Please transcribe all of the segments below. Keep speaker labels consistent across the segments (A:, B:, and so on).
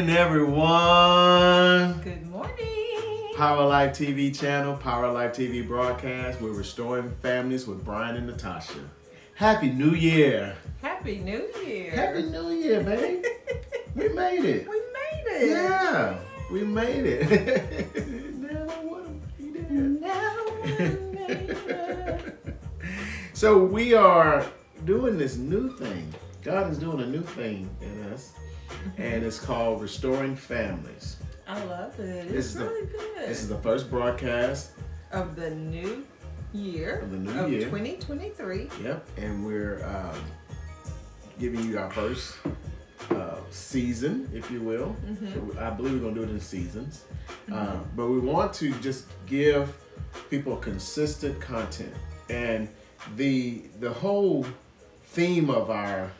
A: Morning, everyone.
B: Good morning.
A: Power Life TV channel, Power Life TV broadcast. We're restoring families with Brian and Natasha. Happy New Year.
B: Happy New Year.
A: Happy New Year, baby. we made it.
B: We made it.
A: Yeah, we made it. now I be there.
B: Now we made it.
A: So we are doing this new thing. God is doing a new thing in us, and it's called Restoring Families.
B: I love it. It's
A: is the-
B: really good.
A: This is the first broadcast
B: of the new year
A: Of the new year.
B: 2023.
A: Yep, and we're um, giving you our first uh, season, if you will. So I believe we're gonna do it in seasons, uh, but we want to just give people consistent content, and the the whole theme of our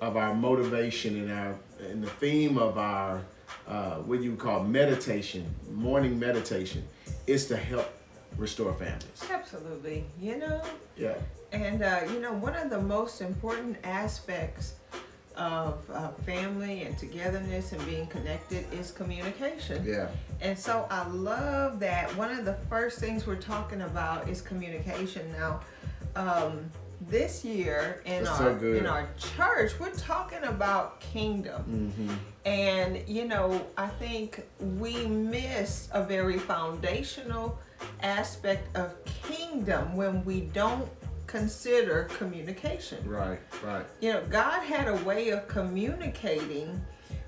A: of our motivation and our and the theme of our uh, what you call meditation, morning meditation, is to help restore families.
B: Absolutely. You know,
A: Yeah.
B: and uh, you know, one of the most important aspects of uh, family and togetherness and being connected is communication.
A: Yeah.
B: And so I love that one of the first things we're talking about is communication. Now, um, this year in
A: That's
B: our
A: so
B: in our church, we're talking about kingdom.
A: Mm-hmm.
B: And you know, I think we miss a very foundational aspect of kingdom when we don't consider communication.
A: Right. Right.
B: You know, God had a way of communicating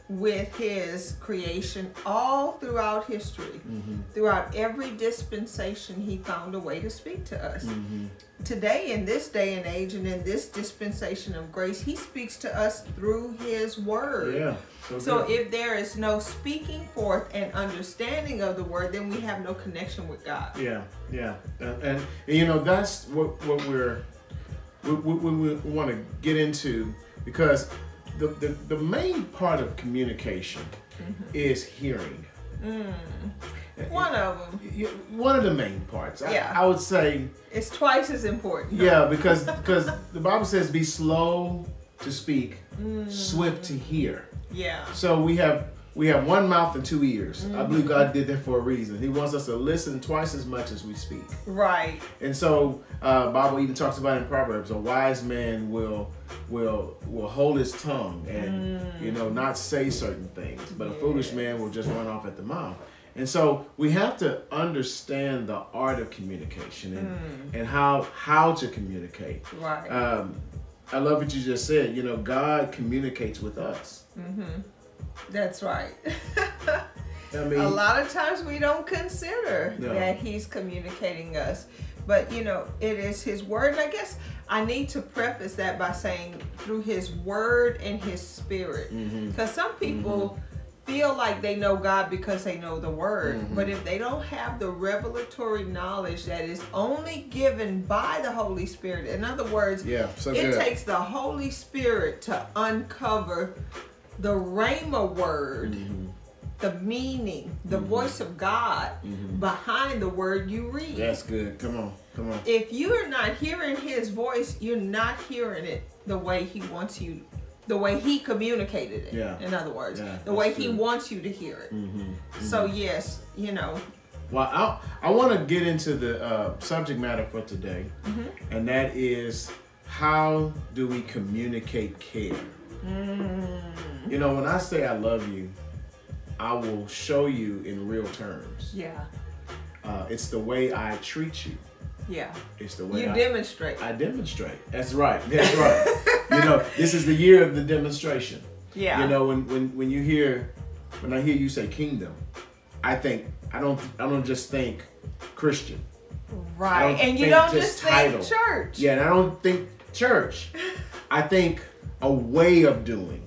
B: with his creation all throughout history.
A: Mm-hmm.
B: Throughout every dispensation, he found a way to speak to us.
A: Mm-hmm.
B: Today, in this day and age, and in this dispensation of grace, he speaks to us through his word.
A: Yeah. So,
B: So if there is no speaking forth and understanding of the word, then we have no connection with God.
A: yeah, yeah, and, and, and, you know that's what what we're we, we, we, we want to get into because the, the the main part of communication mm-hmm. is hearing. Mm.
B: Uh, one of them,
A: One of the main parts. I,
B: Yeah.
A: I would say
B: it's twice as important.
A: yeah because because the Bible says be slow to speak, mm. swift to hear.
B: Yeah.
A: So we have we have one mouth and two ears. I believe God did that for a reason. He wants us to listen twice as much as we speak.
B: Right.
A: And so uh, Bible even talks about in Proverbs, a wise man will will will hold his tongue and you know not say certain things, but a foolish man will just run off at the mouth. And so we have to understand the art of communication and, and how how to communicate.
B: Right.
A: Um, I love what you just said. You know, God communicates with us.
B: That's right.
A: I mean,
B: a lot of times we don't consider
A: No.
B: that he's communicating us but you know it is his word and i guess i need to preface that by saying through his word and his spirit
A: Mm-hmm.
B: because some people feel like they know god because they know the word
A: Mm-hmm.
B: but if they don't have the revelatory knowledge that is only given by the holy spirit in other words
A: yeah, so
B: it
A: good.
B: takes the holy spirit to uncover the rhema word
A: Mm-hmm.
B: the meaning, the voice of God behind the word you read.
A: That's good. Come on, come on.
B: If you're not hearing his voice, you're not hearing it the way he wants you, the way he communicated it.
A: Yeah.
B: In other words,
A: Yeah,
B: the way he
A: good.
B: wants you to hear it.
A: Mm-hmm.
B: So, yes, you know,
A: Well, I I want to get into the uh, subject matter for today,
B: Mm-hmm.
A: and that is how do we communicate care?
B: Mm.
A: You know, when I say I love you, I will show you in real terms.
B: yeah,
A: Uh, it's the way I treat you.
B: yeah.
A: It's the way
B: You
A: I,
B: demonstrate.
A: I demonstrate. That's right. That's right. you know, this is the year of the demonstration.
B: yeah.
A: You know, when, when when you hear when I hear you say kingdom, I think I don't I don't just think Christian.
B: Right. And you don't
A: just
B: just think
A: title.
B: church.
A: Yeah, and I don't think church. I think a way of doing.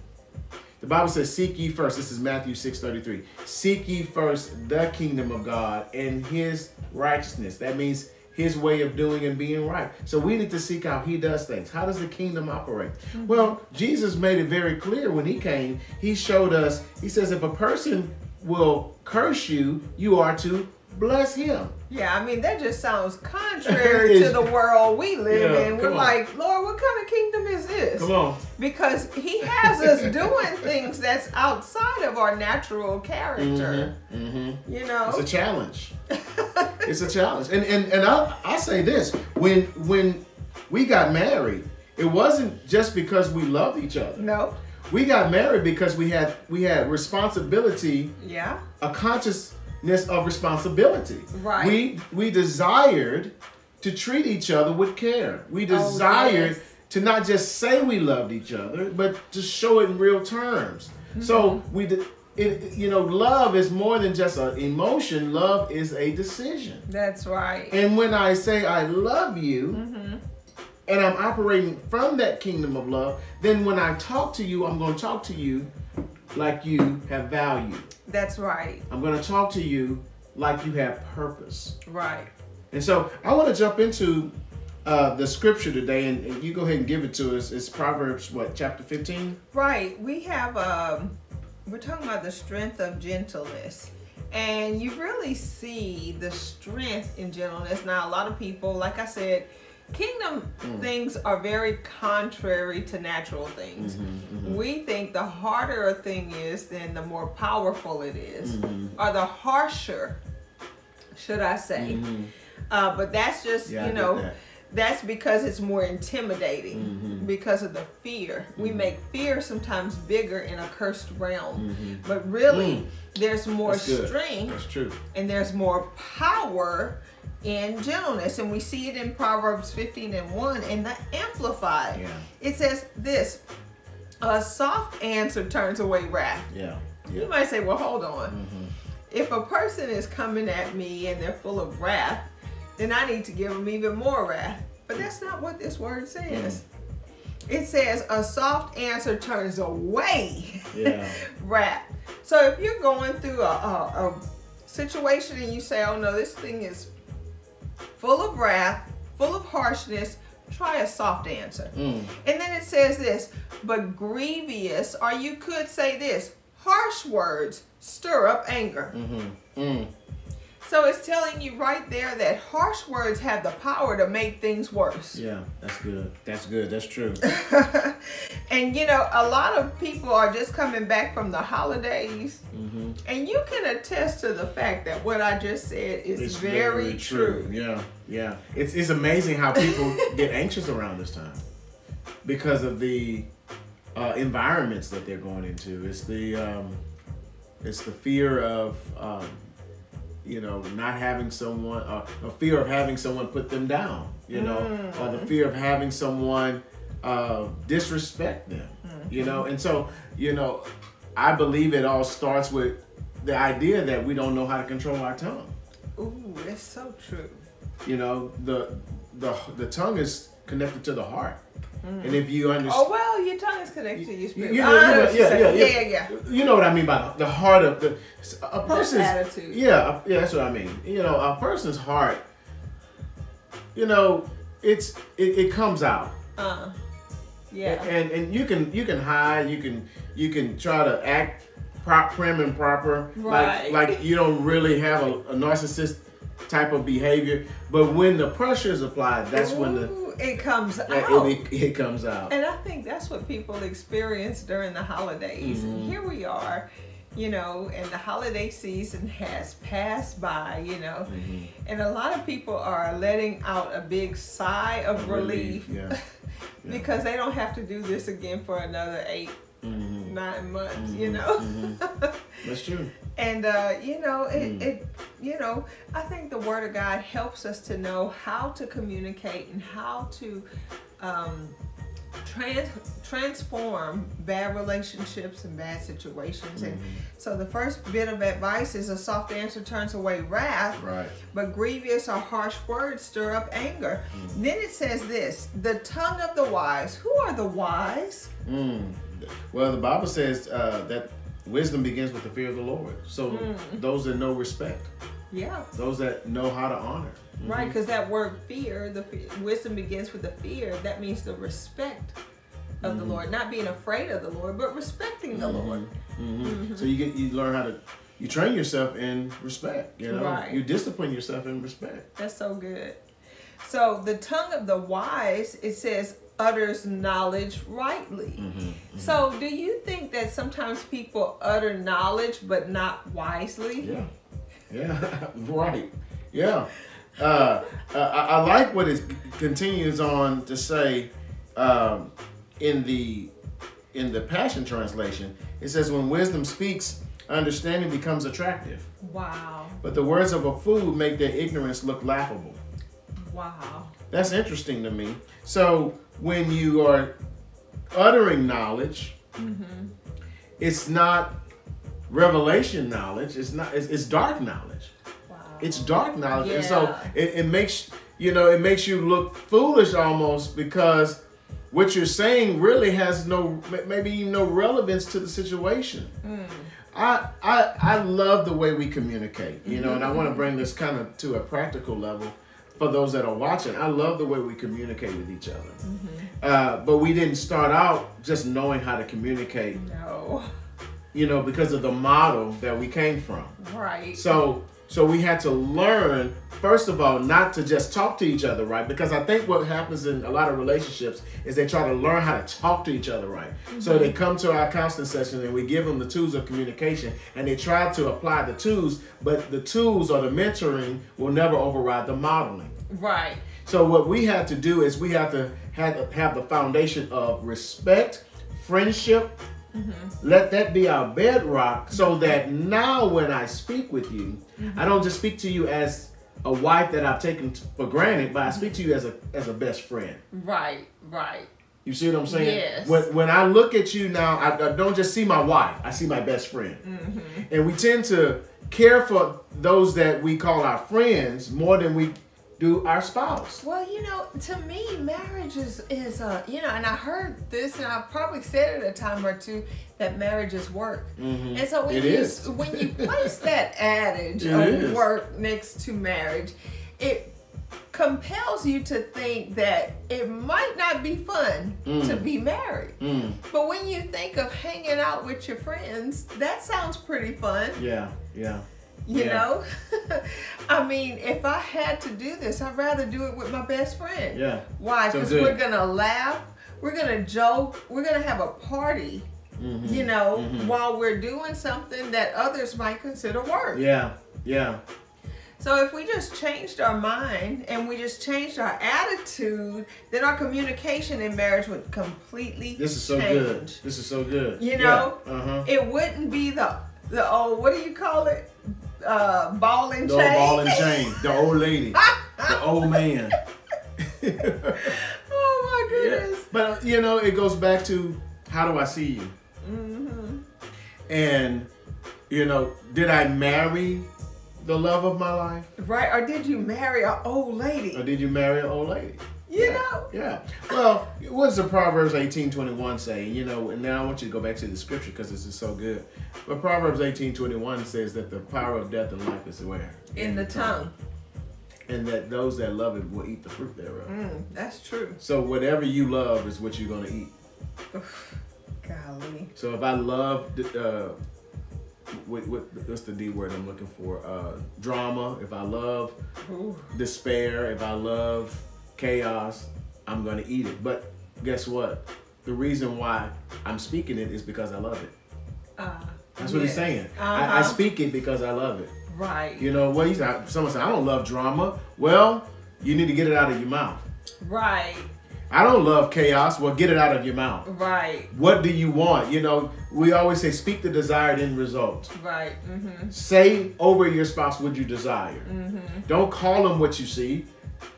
A: The Bible says, "Seek ye first. This is Matthew six thirty three. Seek ye first the kingdom of God and His righteousness. That means His way of doing and being right. So we need to seek out He does things. How does the kingdom operate? Mm-hmm. Well, Jesus made it very clear when He came. He showed us. He says, if a person will curse you, you are to bless him.
B: Yeah, I mean that just sounds contrary to the world we live
A: Yeah,
B: in. We're like, Lord, what kind of kingdom is this?
A: Come on.
B: Because he has us doing things that's outside of our natural character.
A: Mm-hmm.
B: You know?
A: It's a challenge. it's a challenge. And and, and I I say this, when when we got married, it wasn't just because we loved each other.
B: no.
A: We got married because we had we had responsibility,
B: Yeah.
A: a consciousness of responsibility.
B: Right.
A: We we desired to treat each other with care. We oh, desired
B: yes.
A: to not just say we loved each other, but to show it in real terms. Mm-hmm. So we did. It, you know, love is more than just an emotion. Love is a decision.
B: That's right.
A: And when I say I love you, mm-hmm. and I'm operating from that kingdom of love, then when I talk to you, I'm going to talk to you like you have value.
B: That's right.
A: I'm going to talk to you like you have purpose.
B: Right.
A: And so I want to jump into uh, the scripture today, and, and you go ahead and give it to us. It's Proverbs, what, chapter 15?
B: Right. We have um we're talking about the strength of gentleness. And you really see the strength in gentleness. Now a lot of people, like I said, kingdom things are very contrary to natural things. We think the harder a thing is, then the more powerful it is, or the harsher, should I say. Uh, but that's just,
A: Yeah,
B: you know. That's because it's more intimidating mm-hmm. because of the fear. We mm-hmm. make fear sometimes bigger in a cursed realm. Mm-hmm. But really, mm. there's more
A: That's
B: strength
A: That's true.
B: and there's more power in gentleness. And we see it in Proverbs 15 and 1 in the Amplified.
A: Yeah.
B: It says this a soft answer turns away wrath.
A: Yeah.
B: You might say, well, hold on. If a person is coming at me and they're full of wrath, then I need to give them even more wrath. But that's not what this word says. It says a soft answer turns away
A: Yeah.
B: wrath. So if you're going through a, a, a situation and you say, oh no, this thing is full of wrath, full of harshness, try a soft answer.
A: Mm.
B: And then it says this, but grievous, or you could say this, harsh words stir up anger.
A: Mm-hmm. Mm.
B: So it's telling you right there that harsh words have the power to make things worse.
A: Yeah. That's good. That's good. That's true.
B: and you know, a lot of people are just coming back from the holidays,
A: Mm-hmm.
B: and you can attest to the fact that what I just said is very, true.
A: Yeah, yeah. It's it's amazing how people get anxious around this time because of the uh, environments that they're going into. It's the um, it's the fear of um, you know not having someone, uh, a fear of having someone put them down. You know, or the fear of having someone uh, disrespect them. You know, and so you know, I believe it all starts with the idea that we don't know how to control our tongue.
B: Ooh, that's so true.
A: You know, the the the tongue is connected to the heart, and if you understand, Oh
B: well, your tongue is connected to your spirit.
A: you, know, you
B: know
A: yeah, yeah, yeah,
B: yeah, yeah.
A: You know what I mean by the, heart of the a person's
B: attitude.
A: Yeah, yeah, that's what I mean. You know, a person's heart. You know, it's it, it comes out.
B: Uh, yeah.
A: and and you can you can hide you can you can try to act prop prim and proper
B: Right.
A: like like you don't really have a, a narcissist type of behavior but when the pressure is applied that's when the
B: Ooh, it comes
A: it,
B: out.
A: it, it comes out
B: And I think that's what people experience during the holidays.
A: Mm-hmm.
B: And here we are, you know, and the holiday season has passed by, you know,
A: Mm-hmm.
B: and a lot of people are letting out a big sigh of relief,
A: yeah
B: because they don't have to do this again for another eight,
A: Mhm.
B: nine months, you know.
A: that's true
B: And uh, you know, it,
A: Mm.
B: it you know, I think the word of God helps us to know how to communicate and how to um, trans- transform bad relationships and bad situations. And
A: Mm-hmm.
B: so the first bit of advice is a soft answer turns away wrath,
A: right
B: but grievous or harsh words stir up anger.
A: Mm-hmm.
B: Then it says this: the tongue of the wise. Who are the wise?
A: mm. Well the bible says uh, that wisdom begins with the fear of the lord so
B: Mm.
A: those that know respect
B: Yeah.
A: those that know how to honor
B: Right, because that word fear, the wisdom begins with the fear. That means the respect of
A: Mm-hmm.
B: the Lord, not being afraid of the Lord, but respecting the Lord.
A: hmm So you get you learn how to you train yourself in respect. You know,
B: Right.
A: you discipline yourself in respect.
B: That's so good. So the tongue of the wise, it says, utters knowledge rightly.
A: Mm-hmm,
B: So, do you think that sometimes people utter knowledge but not wisely?
A: Yeah, yeah, right. Yeah, uh, I, I like what it continues on to say um, in the in the Passion Translation. It says, "When wisdom speaks, understanding becomes attractive,
B: Wow.
A: but the words of a fool make their ignorance look laughable."
B: Wow.
A: That's interesting to me. So when you are uttering knowledge, mm-hmm. it's not revelation knowledge. It's not. It's, it's dark knowledge.
B: Wow.
A: It's dark knowledge, and so it, it makes you know it makes you look foolish almost because what you're saying really has no maybe no relevance to the situation. Mm. I, I I love the way we communicate, you know, and I want to mm-hmm. bring this kind of to a practical level for those that are watching. I love the way we communicate with each other, uh, but we didn't start out just knowing how to communicate,
B: no.
A: you know, because of the model that we came from.
B: Right.
A: So so we had to learn first of all not to just talk to each other right because I think what happens in a lot of relationships is they try to learn how to talk to each other right. So they mhm. come to our counseling session and we give them the tools of communication and they try to apply the tools, but the tools or the mentoring will never override the modeling.
B: right.
A: So what we have to do is we have to have, have the foundation of respect, friendship. Mm-hmm. Let that be our bedrock so that now when I speak with you, mm-hmm. I don't just speak to you as a wife that I've taken for granted, but I speak to you as a as a best friend.
B: Right. Right.
A: You see what I'm saying?
B: Yes.
A: When, when I look at you now, I, I don't just see my wife, I see my best friend. Mm-hmm. And we tend to care for those that we call our friends more than we do our spouse.
B: Well, you know, to me, marriage is is uh, you know, and I heard this, and I probably said it a time or two that marriage is work. And so when
A: Mm-hmm. It
B: you
A: is.
B: when you place that adage
A: It
B: of
A: is.
B: work next to marriage, it compels you to think that it might not be fun to be married.
A: Mm,
B: But when you think of hanging out with your friends, that sounds pretty fun.
A: yeah, yeah.
B: You
A: Yeah.
B: know? I mean, if I had to do this, I'd rather do it with my best friend.
A: Yeah.
B: Why? Because
A: good.
B: we're gonna laugh, we're gonna joke, we're gonna have a party,
A: Mm-hmm.
B: you know, while we're doing something that others might consider work.
A: Yeah, yeah.
B: So if we just changed our mind and we just changed our attitude, then our communication in marriage would completely
A: This is so
B: change.
A: good. This is so good.
B: You know?
A: Uh huh.
B: It wouldn't be the the old what do you call it? Uh ball and
A: The
B: chain.
A: ball and chain. The old lady. the old man.
B: oh my
A: Yeah.
B: goodness.
A: But uh, you know, it goes back to how do I see you?
B: Mm-hmm.
A: And you know, did I marry the love of my life,
B: Right? Or did you marry an old lady?
A: or did you marry an old lady?
B: You
A: yeah.
B: know?
A: Yeah. Well, what does the Proverbs eighteen twenty one say? You know, and now I want you to go back to the scripture because this is so good. But Proverbs eighteen twenty one says that the power of death and life is where
B: In the tongue.
A: and that those that love it will eat the fruit thereof.
B: Mm, that's true.
A: So whatever you love is what you're gonna eat.
B: Golly.
A: So if I love, uh, what, what, what's the D word I'm looking for? Uh, drama. If I love
B: Ooh.
A: despair, if I love chaos, I'm gonna eat it. But guess what? The reason why I'm speaking it is because I love it.
B: Uh,
A: That's what he's
B: yes.
A: saying. I, I
B: Uh-huh.
A: speak it because I love it.
B: Right.
A: You know, well, he's not, someone said, I don't love drama. Well, you need to get it out of your mouth.
B: Right.
A: I don't love chaos. Well, get it out of your mouth.
B: Right.
A: What do you want? You know, we always say, speak the desired end result.
B: Right. Mm-hmm.
A: Say over your spouse what you desire. Don't call them what you see.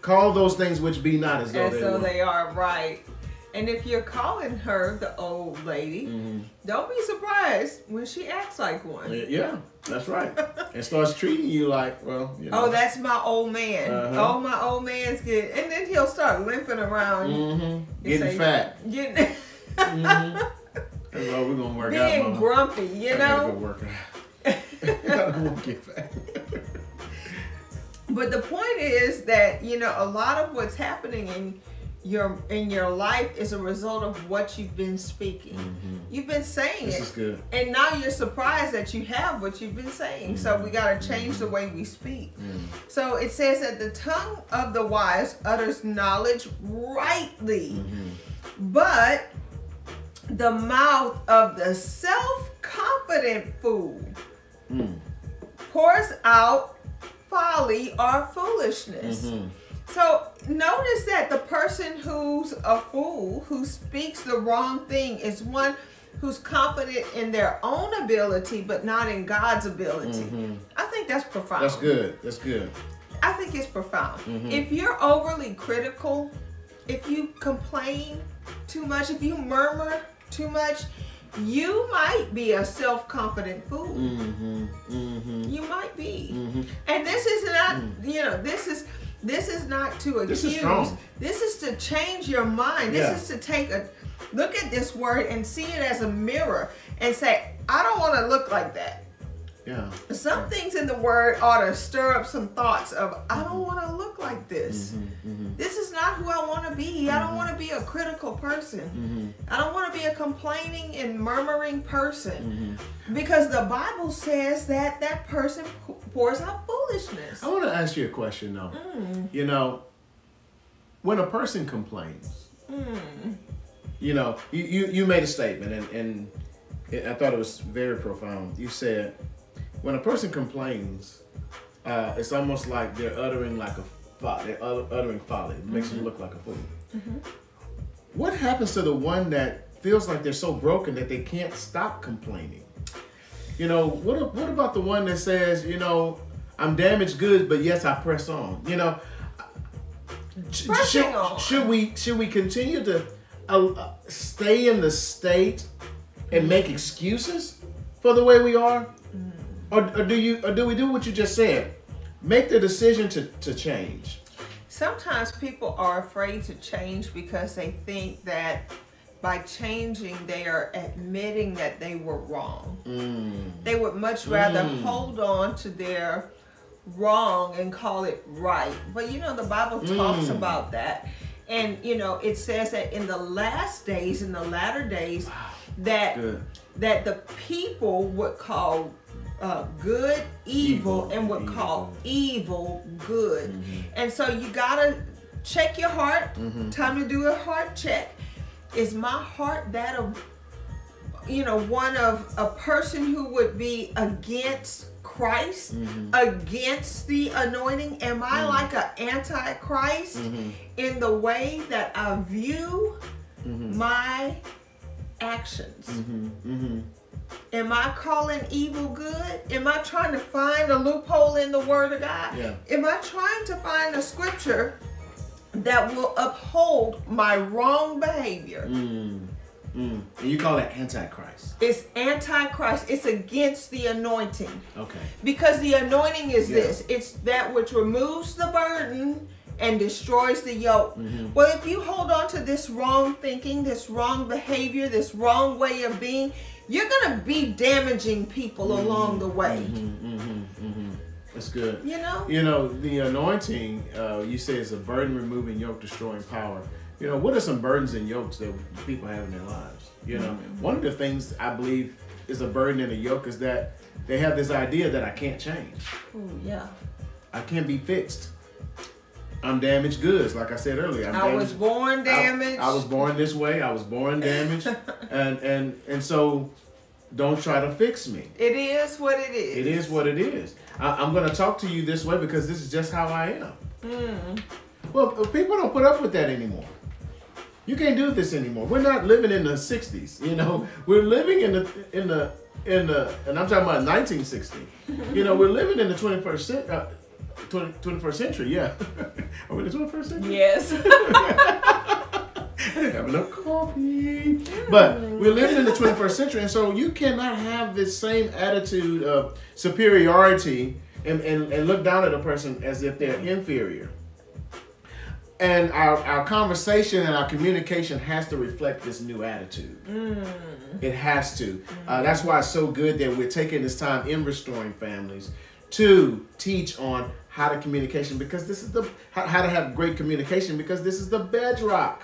A: Call those things which be not as though
B: And
A: they
B: so
A: were.
B: they are right. And if you're calling her the old lady,
A: Mm-hmm.
B: don't be surprised when she acts like one.
A: Yeah, that's right. and starts treating you like, well, you know.
B: Oh, that's my old man.
A: Uh-huh.
B: Oh, my old man's good. And then he'll start limping around.
A: hmm
B: and
A: Getting
B: say-
A: fat.
B: Getting,
A: hmm That's all we're gonna work out,
B: being grumpy, you
A: I gotta go
B: know?
A: work out. I don't want to get fat.
B: But the point is that, you know, a lot of what's happening in your in your life is a result of what you've been speaking. Mm-hmm. You've been saying
A: This
B: it.
A: is good.
B: And now you're surprised that you have what you've been saying. So we got to mm-hmm. change the way we speak. Mm-hmm. So it says that the tongue of the wise utters knowledge rightly, but the mouth of the self confident fool
A: Mm.
B: pours out folly or foolishness.
A: Mm-hmm.
B: So notice that the person who's a fool, who speaks the wrong thing, is one who's confident in their own ability but not in God's ability. I think that's profound.
A: Mm-hmm. That's good. That's good.
B: I think it's profound.
A: Mm-hmm.
B: If you're overly critical, if you complain too much, if you murmur too much, you might be a self-confident fool.
A: Mm-hmm. Mm-hmm.
B: You might be.
A: Mm-hmm.
B: And this is not, you know, this is this is not to accuse.
A: This is strong.
B: This is to change your mind. This
A: Yeah.
B: is to take a look at this word and see it as a mirror and say, I don't want to look like that.
A: Yeah.
B: Some things in the word ought to stir up some thoughts of I don't want to look like this.
A: Mm-hmm.
B: This is not who I want to be. I don't want to be a critical person.
A: Mm-hmm.
B: I don't want to be a complaining and murmuring person
A: Mm-hmm.
B: because the Bible says that that person pours out foolishness.
A: I want to ask you a question though.
B: Mm.
A: You know, when a person complains,
B: Mm.
A: you know, you, you, you made a statement and, and I thought it was very profound. You said, when a person complains, uh, it's almost like they're uttering like a fo- they're uttering folly. It makes you look like a fool. What happens to the one that feels like they're so broken that they can't stop complaining? You know, what what about the one that says, you know, I'm damaged goods, but yes, I press on. You know, should, should we should we continue to uh, uh, stay in the state and make excuses for the way we are, or, or do you or do we do what you just said? Make the decision to, to change.
B: Sometimes people are afraid to change because they think that by changing they are admitting that they were wrong.
A: Mm.
B: They would much rather hold on to their wrong and call it right. But you know, the Bible talks
A: Mm.
B: about that. And you know, it says that in the last days, in the latter days, that
A: Good.
B: that the people would call uh, good evil,
A: Evil,
B: and would
A: evil.
B: call evil good.
A: Mm-hmm.
B: And so you gotta check your heart. Time to do a heart check. Is my heart that of you know one of a person who would be against Christ,
A: Mm-hmm.
B: against the anointing? Am I like an antichrist
A: Mm-hmm.
B: in the way that I view
A: Mm-hmm.
B: my actions? Am I calling evil good? Am I trying to find a loophole in the Word of God?
A: Yeah.
B: Am I trying to find a scripture that will uphold my wrong behavior?
A: Mm. Mm. And you call that antichrist.
B: It's antichrist. It's against the anointing.
A: Okay.
B: Because the anointing is
A: Yeah.
B: this it's that which removes the burden and destroys the yoke.
A: Mm-hmm.
B: Well, if you hold on to this wrong thinking, this wrong behavior, this wrong way of being, you're going to be damaging people along the way.
A: Mm-hmm. Mm-hmm. That's good.
B: You know?
A: You know, the anointing, uh, you say is a burden removing, yoke destroying power. You know, what are some burdens and yokes that people have in their lives? You know, one of the things I believe is a burden and a yoke is that they have this idea that I can't change.
B: Ooh, yeah.
A: I can't be fixed. I'm damaged goods, like I said earlier. I'm
B: I
A: damaged.
B: was born damaged.
A: I, was born this way. I was born damaged, and and and so don't try to fix me.
B: It is what it is.
A: It is what it is. I, I'm going to talk to you this way because this is just how I am.
B: Mm.
A: Well, uh, people don't put up with that anymore. You can't do this anymore. We're not living in the '60s. You know, we're living in the in the in the, and I'm talking about 1960. You know, we're living in the 21st century. Uh, 20, 21st century, yeah. Are we in the 21st century?
B: Yes.
A: have enough coffee. But we're living in the 21st century, and so you cannot have this same attitude of superiority and, and, and look down at a person as if they're inferior. And our, our conversation and our communication has to reflect this new attitude. It has to. Uh, that's why it's so good that we're taking this time in restoring families to teach on how to communication because this is the how, to have great communication because this is the bedrock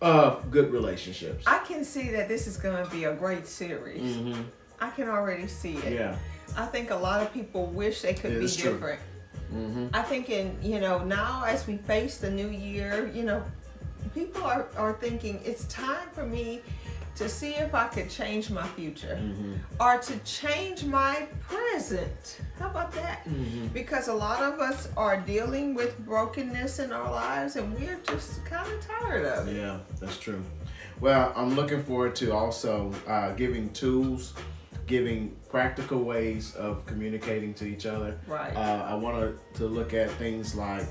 A: of good relationships.
B: I can see that this is going to be a great series.
A: Mm-hmm.
B: I can already see it.
A: Yeah.
B: I think a lot of people wish they could be
A: true.
B: different.
A: Mm-hmm.
B: I think in you know now as we face the new year, you know, people are, are thinking it's time for me to see if I could change my future
A: Mm-hmm.
B: or to change my present. How about that?
A: Mm-hmm.
B: Because a lot of us are dealing with brokenness in our lives and we're just kind of tired of it.
A: Yeah, that's true. Well, I'm looking forward to also uh, giving tools, giving practical ways of communicating to each other.
B: Right.
A: Uh, I want to, to look at things like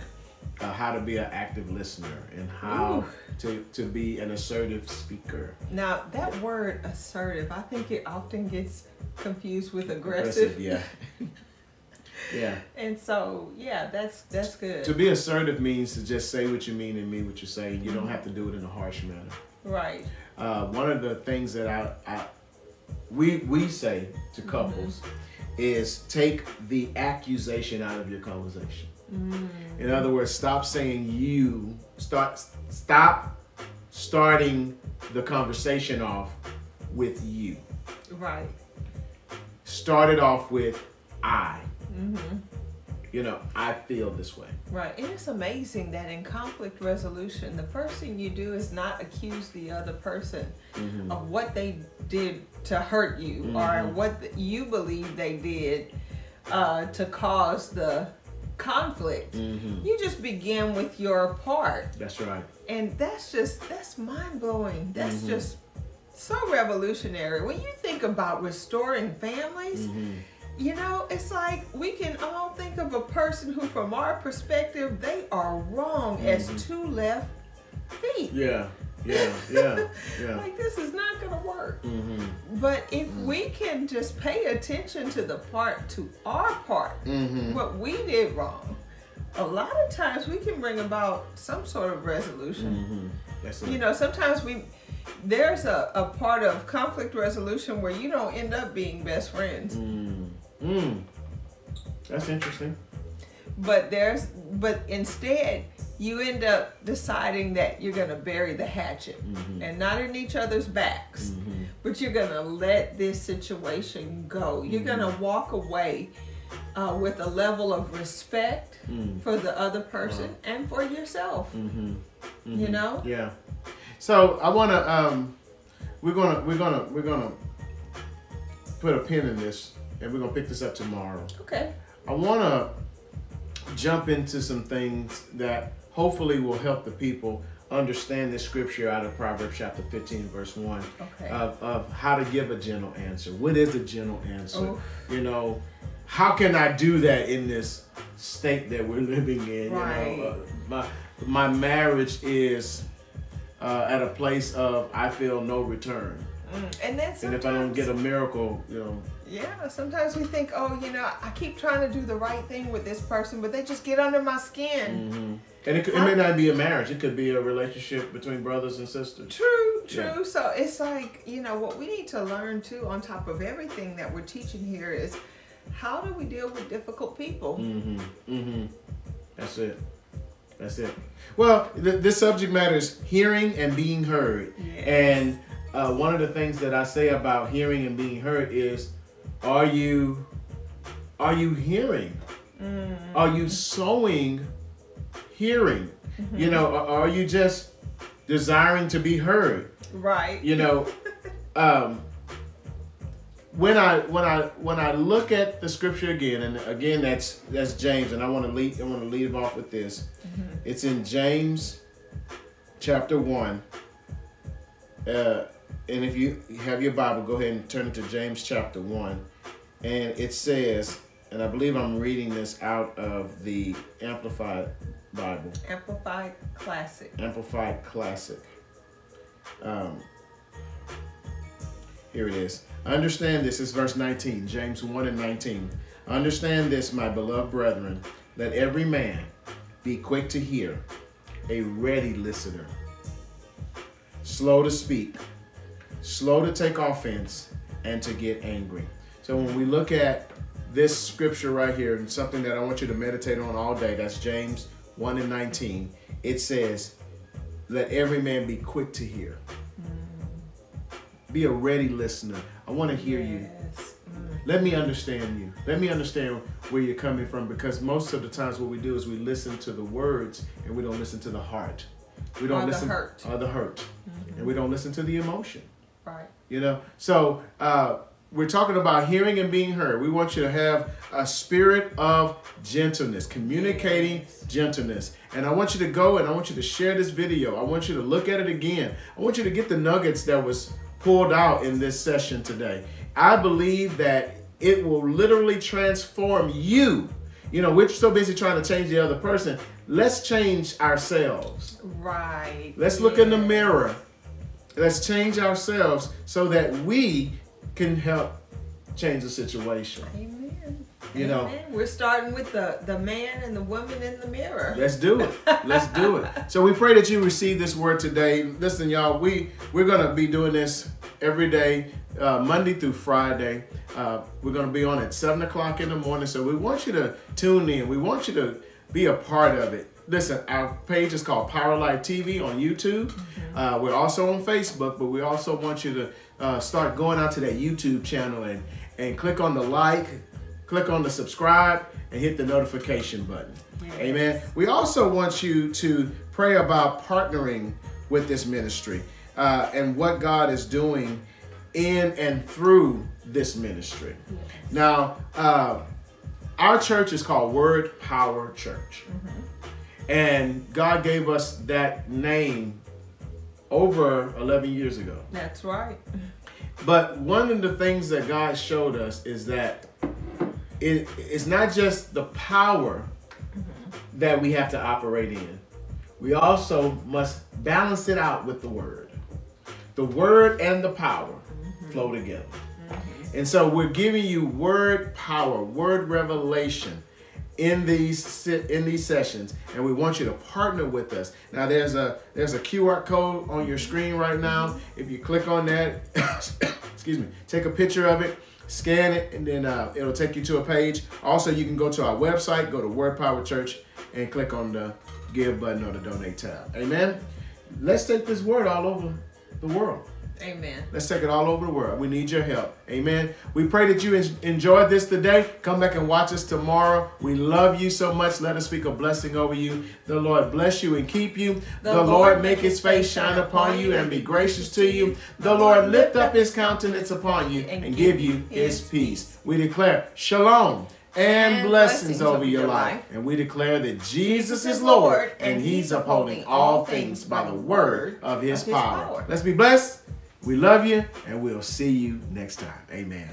A: uh, how to be an active listener and how
B: Ooh.
A: to, to be an assertive speaker.
B: Now, that word assertive, I think it often gets confused with aggressive.
A: yeah. yeah.
B: And so, yeah, that's that's good.
A: To be assertive means to just say what you mean and mean what you say. You don't have to do it in a harsh manner.
B: right.
A: uh, one of the things that I, I we we say to couples is take the accusation out of your conversation. In other words, stop saying you. Start stop starting the conversation off with you.
B: Right.
A: Start it off with I.
B: Mm-hmm.
A: You know, I feel this way.
B: Right. And it's amazing that in conflict resolution, the first thing you do is not accuse the other person
A: Mm-hmm.
B: of what they did to hurt you or
A: Mhm.
B: what you believe they did uh, to cause the conflict.
A: Mm-hmm.
B: You just begin with your part.
A: That's right.
B: And that's just, that's mind blowing. That's
A: Mhm.
B: just so revolutionary. When you think about restoring families,
A: Mm-hmm.
B: you know, it's like we can all think of a person who, from our perspective, they are wrong as
A: Mhm.
B: two left feet.
A: Yeah. Yeah. Yeah. Yeah.
B: Like, this is not going to work.
A: Mm-hmm.
B: But if we can just pay attention to the part, to our part,
A: Mm-hmm.
B: what we did wrong, a lot of times we can bring about some sort of resolution.
A: Mm-hmm. That's.
B: You know, sometimes we, there's a, a part of conflict resolution where you don't end up being best friends.
A: Mm. Mm. That's interesting.
B: but there's but instead you end up deciding that you're gonna bury the hatchet
A: Mhm.
B: and not in each other's backs
A: Mhm.
B: but you're gonna let this situation go you're
A: Mm-hmm.
B: gonna walk away uh, with a level of respect
A: Mm.
B: for the other person and for yourself
A: Mhm.
B: you
A: Mhm.
B: know
A: Yeah. So I want to. Um, we're gonna. We're gonna. We're gonna put a pin in this, and we're gonna pick this up tomorrow.
B: okay
A: I want to jump into some things that hopefully will help the people understand this scripture out of Proverbs chapter 15, verse 1
B: okay
A: of, of how to give a gentle answer. What is a gentle answer?
B: Oh.
A: You know, how can I do that in this state that we're living in?
B: Right.
A: You know, uh, my my marriage is uh, at a place of I feel no return,
B: Mm. and then
A: and if I don't get a miracle, you know,
B: Yeah, sometimes we think, oh, you know, I keep trying to do the right thing with this person, but they just get under my skin.
A: mhm. And it, could, it may not be a marriage; it could be a relationship between brothers and sisters.
B: True, true.
A: Yeah.
B: So it's like, you know, what we need to learn too, on top of everything that we're teaching here, is how do we deal with difficult people?
A: Mm-hmm. Mm-hmm. That's it. That's it. Well, th- this subject matter is hearing and being heard.
B: Yes.
A: And uh, one of the things that I say about hearing and being heard is, are you, are you hearing?
B: Mm,
A: Are you sowing hearing?
B: Mm-hmm.
A: You know, are you just desiring to be heard?
B: right.
A: You know, um, when I when I when I look at the scripture again, and again that's that's James, and I want to lead I want to lead off with this. It's in James chapter one. Uh, and if you have your Bible, go ahead and turn it to James chapter one, and it says, and I believe I'm reading this out of the Amplified Bible.
B: Amplified Classic.
A: Amplified Classic. Um, here it is. Understand this, is verse 19, James 1 and 19. Understand this, my beloved brethren, let every man be quick to hear, a ready listener, slow to speak, slow to take offense, and to get angry. So when we look at this scripture right here and something that I want you to meditate on all day. That's James 1 and 19. It says, Let every man be quick to hear. Be a ready listener. I want to hear you.
B: Mm.
A: Let me understand you. Let me understand where you're coming from because most of the times what we do is we listen to the words and we don't listen to the heart. We don't
B: Or the
A: listen
B: hurt. Mm-hmm.
A: or the hurt. And we don't listen to the emotion.
B: Right.
A: You know, so uh, we're talking about hearing and being heard. We want you to have a spirit of gentleness, communicating gentleness. And I want you to go and I want you to share this video. I want you to look at it again. I want you to get the nuggets that was pulled out in this session today. I believe that it will literally transform you. You know, we're so busy trying to change the other person. Let's change ourselves.
B: Right.
A: Let's look in the mirror. Let's change ourselves so that we can help change the situation.
B: Amen.
A: You know.
B: We're starting with the the man and the woman in the mirror.
A: Let's do it. Let's do it. So we pray that you receive this word today. Listen, y'all, we we're gonna be doing this every day, uh, Monday through Friday. Uh, we're gonna be on at seven o'clock in the morning. So we want you to tune in. We want you to be a part of it. Listen, our page is called Power Life TV on YouTube. Uh, we're also on Facebook, but we also want you to uh, start going out to that YouTube channel and and click on the like, click on the subscribe, and hit the notification button.
B: Yes.
A: Amen. We also want you to pray about partnering with this ministry uh, and what God is doing in and through this ministry. Now, uh, our church is called Word Power Church. And God gave us that name over 11 years ago.
B: That's right.
A: But one of the things that God showed us is that it, it's not just the power that we have to operate in. We also must balance it out with the word. The word and the power mm-hmm. flow together. Mm-hmm. And so we're giving you word power, word revelation in these se- in these sessions and we want you to partner with us. Now there's a there's a QR code on your screen right now. If you click on that, excuse me, take a picture of it, scan it and then uh, it'll take you to a page. Also, you can go to our website, go to Word Power Church and click on the give button or the donate tab. Amen. Let's take this word all over the world.
B: Amen.
A: Let's take it all over the world. We need your help. Amen. We pray that you en- enjoyed this today. Come back and watch us tomorrow. We love you so much. Let us speak a blessing over you. The Lord bless you and keep you. The, Lord make his face shine upon you and be gracious to you. The Lord lift up his countenance upon you and give you his peace. We declare shalom and
B: And
A: blessings
B: blessings
A: over your life. And we declare that Jesus is Lord and he's upholding all things by the word of his
B: Of his
A: power.
B: power.
A: Let's be blessed. We love you, and we'll see you next time. Amen.